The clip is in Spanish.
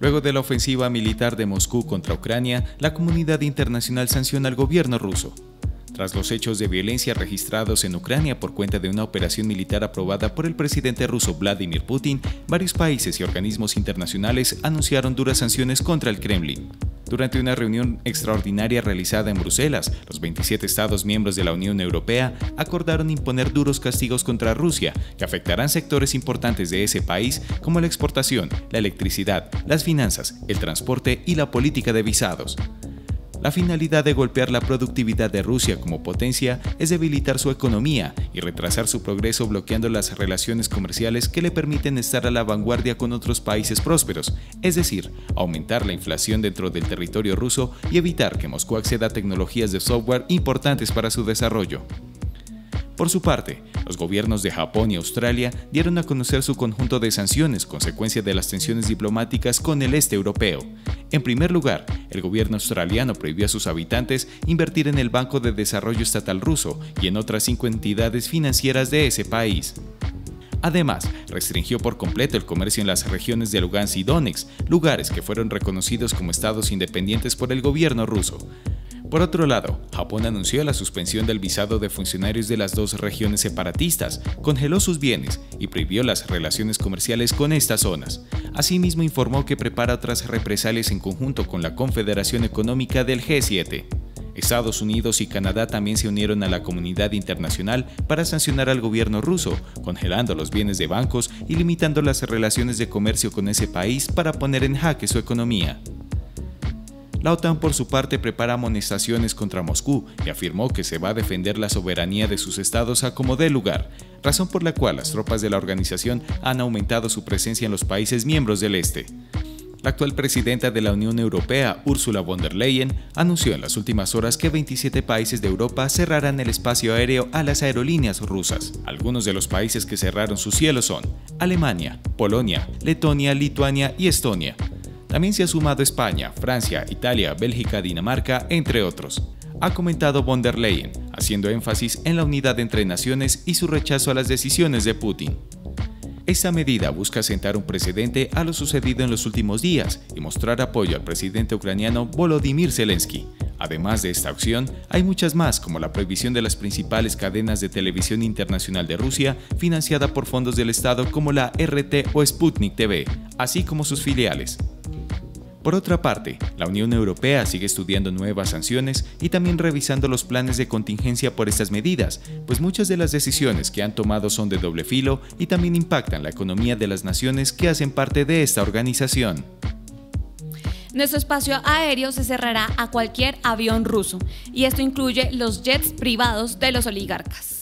Luego de la ofensiva militar de Moscú contra Ucrania, la comunidad internacional sanciona al gobierno ruso. Tras los hechos de violencia registrados en Ucrania por cuenta de una operación militar aprobada por el presidente ruso Vladimir Putin, varios países y organismos internacionales anunciaron duras sanciones contra el Kremlin. Durante una reunión extraordinaria realizada en Bruselas, los 27 Estados miembros de la Unión Europea acordaron imponer duros castigos contra Rusia que afectarán sectores importantes de ese país como la exportación, la electricidad, las finanzas, el transporte y la política de visados. La finalidad de golpear la productividad de Rusia como potencia es debilitar su economía y retrasar su progreso bloqueando las relaciones comerciales que le permiten estar a la vanguardia con otros países prósperos, es decir, aumentar la inflación dentro del territorio ruso y evitar que Moscú acceda a tecnologías de software importantes para su desarrollo. Por su parte, los gobiernos de Japón y Australia dieron a conocer su conjunto de sanciones consecuencia de las tensiones diplomáticas con el este europeo. En primer lugar, el gobierno australiano prohibió a sus habitantes invertir en el Banco de Desarrollo Estatal ruso y en otras cinco entidades financieras de ese país. Además, restringió por completo el comercio en las regiones de Lugansk y Donetsk, lugares que fueron reconocidos como estados independientes por el gobierno ruso. Por otro lado, Japón anunció la suspensión del visado de funcionarios de las dos regiones separatistas, congeló sus bienes y prohibió las relaciones comerciales con estas zonas. Asimismo informó que prepara otras represalias en conjunto con la Confederación Económica del G7. Estados Unidos y Canadá también se unieron a la comunidad internacional para sancionar al gobierno ruso, congelando los bienes de bancos y limitando las relaciones de comercio con ese país para poner en jaque su economía. La OTAN por su parte prepara amonestaciones contra Moscú y afirmó que se va a defender la soberanía de sus estados a como dé lugar, razón por la cual las tropas de la organización han aumentado su presencia en los países miembros del este. La actual presidenta de la Unión Europea, Ursula von der Leyen, anunció en las últimas horas que 27 países de Europa cerrarán el espacio aéreo a las aerolíneas rusas. Algunos de los países que cerraron sus cielos son Alemania, Polonia, Letonia, Lituania y Estonia, también se ha sumado España, Francia, Italia, Bélgica, Dinamarca, entre otros. Ha comentado von der Leyen, haciendo énfasis en la unidad entre naciones y su rechazo a las decisiones de Putin. Esta medida busca sentar un precedente a lo sucedido en los últimos días y mostrar apoyo al presidente ucraniano Volodymyr Zelensky. Además de esta acción, hay muchas más como la prohibición de las principales cadenas de televisión internacional de Rusia financiada por fondos del Estado como la RT o Sputnik TV, así como sus filiales. Por otra parte, la Unión Europea sigue estudiando nuevas sanciones y también revisando los planes de contingencia por estas medidas, pues muchas de las decisiones que han tomado son de doble filo y también impactan la economía de las naciones que hacen parte de esta organización. Nuestro espacio aéreo se cerrará a cualquier avión ruso, y esto incluye los jets privados de los oligarcas.